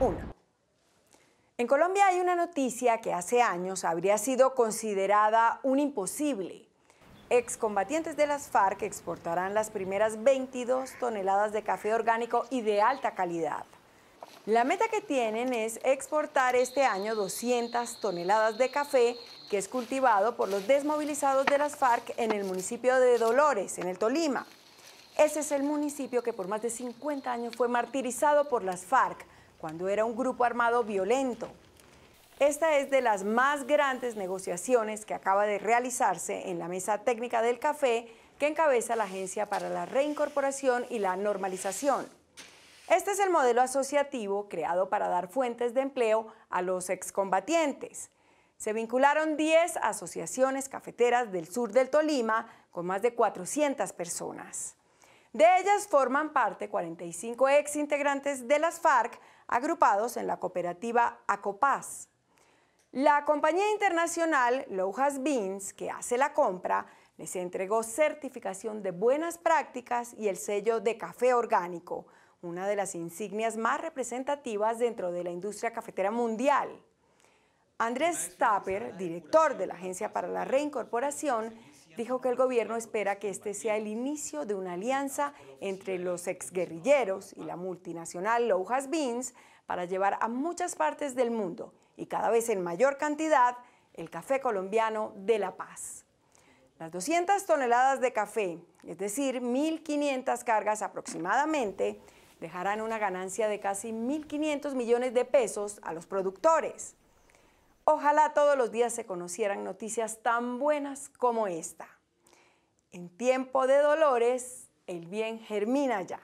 1. En Colombia hay una noticia que hace años habría sido considerada un imposible. Excombatientes de las FARC exportarán las primeras 22 toneladas de café orgánico y de alta calidad. La meta que tienen es exportar este año 200 toneladas de café que es cultivado por los desmovilizados de las FARC en el municipio de Dolores, en el Tolima. Ese es el municipio que por más de 50 años fue martirizado por las FARC cuando era un grupo armado violento. Esta es de las más grandes negociaciones que acaba de realizarse en la mesa técnica del café que encabeza la Agencia para la Reincorporación y la Normalización. Este es el modelo asociativo creado para dar fuentes de empleo a los excombatientes. Se vincularon 10 asociaciones cafeteras del sur del Tolima con más de 400 personas. De ellas forman parte 45 ex integrantes de las FARC agrupados en la cooperativa Acopaz. La compañía internacional Loujas Beans, que hace la compra, les entregó certificación de buenas prácticas y el sello de café orgánico, una de las insignias más representativas dentro de la industria cafetera mundial. Andrés Tapper, director de la Agencia para la Reincorporación, dijo que el gobierno espera que este sea el inicio de una alianza entre los exguerrilleros y la multinacional Loujas Beans para llevar a muchas partes del mundo y cada vez en mayor cantidad el café colombiano de La Paz. Las 200 toneladas de café, es decir, 1.500 cargas aproximadamente, dejarán una ganancia de casi 1.500 millones de pesos a los productores. Ojalá todos los días se conocieran noticias tan buenas como esta. En tiempo de dolores, el bien germina ya.